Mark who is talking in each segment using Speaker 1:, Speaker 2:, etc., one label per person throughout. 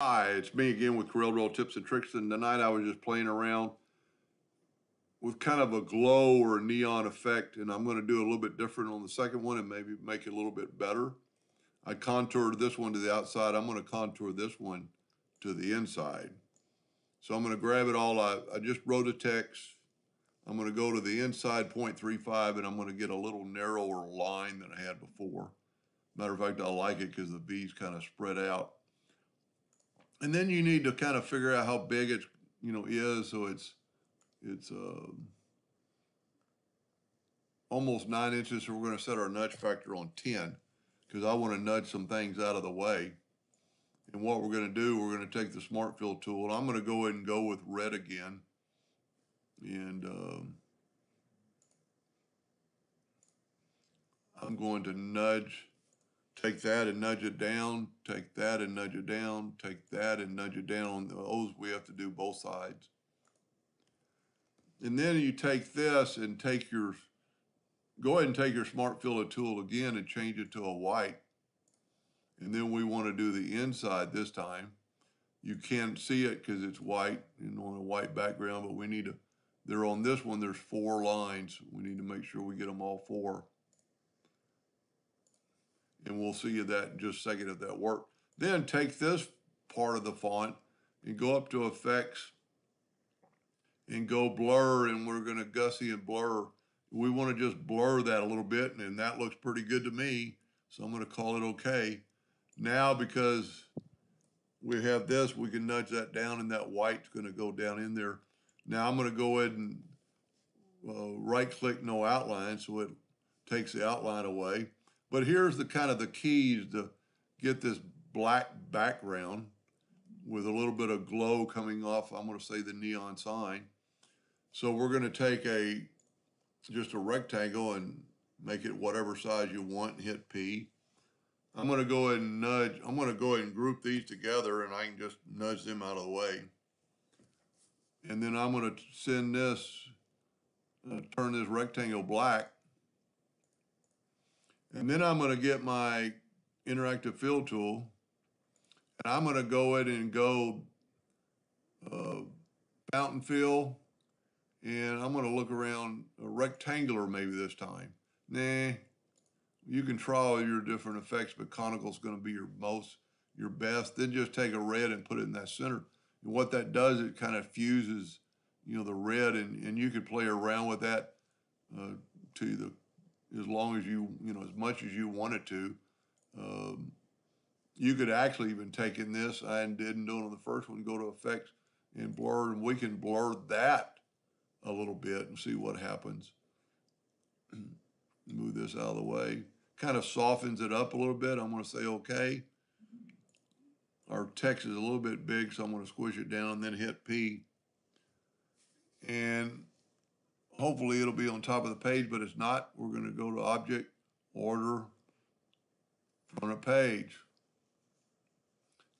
Speaker 1: Hi, it's me again with Corel Draw Tips and Tricks, and tonight I was just playing around with kind of a glow or a neon effect, and I'm going to do a little bit different on the second one and maybe make it a little bit better. I contoured this one to the outside. I'm going to contour this one to the inside. So I'm going to grab it all. I, I just wrote a text. I'm going to go to the inside 0.35 and I'm going to get a little narrower line than I had before. Matter of fact, I like it because the V's kind of spread out. And then you need to kind of figure out how big it, you know, is. So it's, it's uh, almost nine inches. So we're going to set our nudge factor on 10 because I want to nudge some things out of the way. And what we're going to do, we're going to take the Smart Fill tool. And I'm going to go ahead and go with red again. And um, I'm going to nudge take that and nudge it down, take that and nudge it down, take that and nudge it down. On those we have to do both sides. And then you take this and take your, go ahead and take your Smart Filler tool again and change it to a white. And then we want to do the inside this time. You can't see it because it's white and on a white background, but we need to, they're on this one, there's four lines. We need to make sure we get them all four and we'll see you that in just a second if that works. Then take this part of the font and go up to effects and go blur and we're to Gaussian blur. We want to just blur that a little bit and that looks pretty good to me. So I'm to call it okay. Now because we have this, we can nudge that down and that white's to go down in there. Now I'm to go ahead and uh, right click no outline so it takes the outline away. But here's the kind of the keys to get this black background with a little bit of glow coming off, I'm gonna say the neon sign. So we're gonna take a, just a rectangle and make it whatever size you want hit P. I'm gonna go ahead and nudge, I'm gonna go ahead and group these together and I can just nudge them out of the way. And then I'm gonna send this, uh, turn this rectangle black and then I'm going to get my interactive fill tool and I'm going to go ahead and go uh, fountain fill and I'm going to look around a rectangular maybe this time. Nah, you can try all your different effects, but conical is going to be your most, your best. Then just take a red and put it in that center. And what that does, it kind of fuses, you know, the red and, and you could play around with that uh, to the as long as you, you know, as much as you wanted to. Um, you could actually even take in this, I didn't do it on the first one, go to effects and blur, and we can blur that a little bit and see what happens. Move this out of the way. Kind of softens it up a little bit. I'm going to say okay. Our text is a little bit big, so I'm going to squish it down and then hit P. And hopefully it'll be on top of the page, but it's not. We're going to go to Object, Order, Front of Page.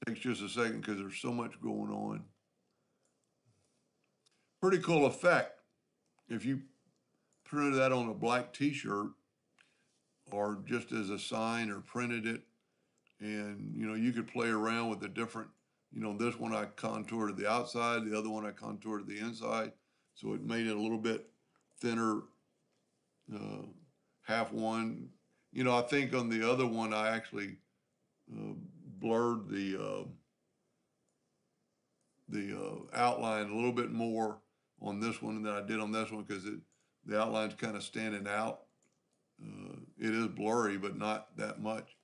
Speaker 1: Takes just a second because there's so much going on. Pretty cool effect. If you printed that on a black t-shirt or just as a sign or printed it and you know you could play around with the different you know this one I contoured to the outside the other one I contoured to the inside so it made it a little bit thinner uh, half one. You know, I think on the other one, I actually uh, blurred the uh, the uh, outline a little bit more on this one than I did on this one because it the outline's kind of standing out. Uh, it is blurry, but not that much.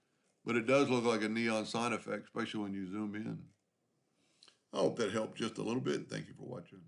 Speaker 1: But it does look like a neon sign effect, especially when you zoom in. I hope that helped just a little bit. Thank you for watching.